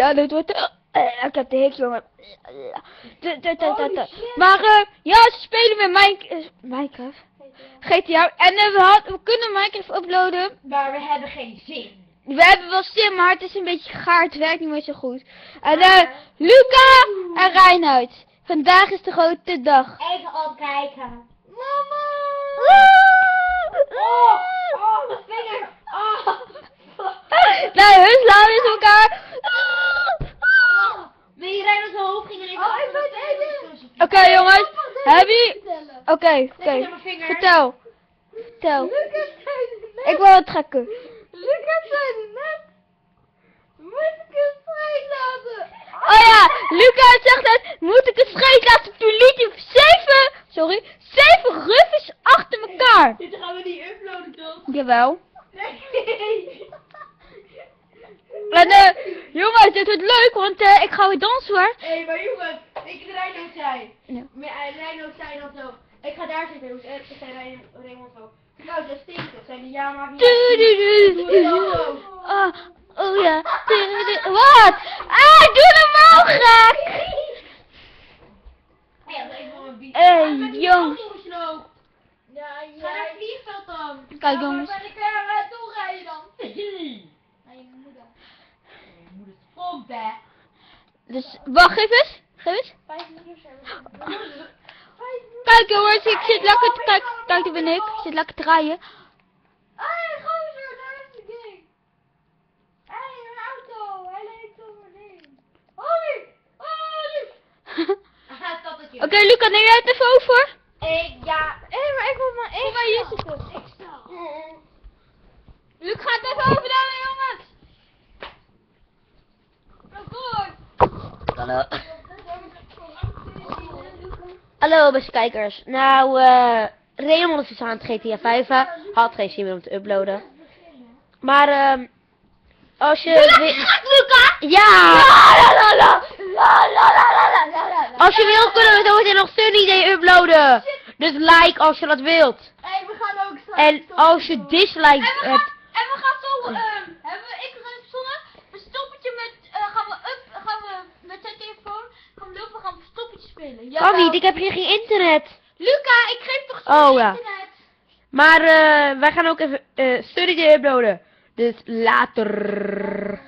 Ja, dit wordt... eh, ik heb de hik, jongen. Maar eh, ja, ze spelen met Mine- eh, Minecraft. GTA. En we, had, we kunnen Minecraft uploaden. Maar we hebben geen zin. We hebben wel zin, maar het is een beetje gaar. Het werkt niet meer zo goed. En eh, Luca en Reinhard. Vandaag is de grote dag. Even opkijken. Mama! Oh, oh, mijn vinger. Oh. Nou, hun slaan in elkaar. oh. Wil je rijden zijn hoofd ging en ik Oh, ik ben Oké jongens, heb je... Oké, oké. Vertel. Vertel. Lucas Ik wil het trekken. Lucas zei net. Moet ik het vrij laten? Oh ja, Lucas zegt dat moet ik het scheet laten politie zeven, sorry, zeven ruffes achter elkaar. Dit gaan we niet uploaden toch? Jawel. Nee. En eh, jongens, dit wordt leuk, want eh, ik ga weer dansen hoor. Hé, maar jongens, ik Reinoud zei. Ja. Eh, Reinoud zei dan zo. Ik ga daar zitten. Dus en zei Raymond zo. Nou, dat stinkt. Dat zijn die ja, maar niet. Oh, oh ja. Wat? Ah, doe normaal gek! Hey, jongens. Nou ga naar het vliegveld dan. Kijk, jongens. Waar kan naartoe rijden dan? Naar je moeder. Je moeder is hè? Dus, wacht even. Geef eens. Vijf minuten service. Kijk jongens, ik zit lekker te kijk, kijk daar ben ik. Ik zit lekker te draaien. Hey, gozer, daar is de ding. Hey, een auto. Hij ding. Hoi, hoi. Oké, Luca, neem jij het even over? Ik, ja. Hé, maar ik wil maar één. Kom maar hier zitten. Ik sta. Luc gaat even overnemen, jongens. Nou, goed. Hallo. Hallo beste kijkers. Nou, uh, Raymond is dus aan het GTA 5. Had geen zin meer om te uploaden. Maar ehm als je... Ja! Als je wil kunnen we zometeen nog Sunny Day uploaden. Dus like als je dat wilt. En we gaan ook En als je dislike hebt... En we gaan zo... Eh, spelen. Kan niet, ik heb hier geen internet. Luca, ik geef toch Oh, zo'n ja. internet. Maar eh wij gaan ook even Day uploaden. Dus later.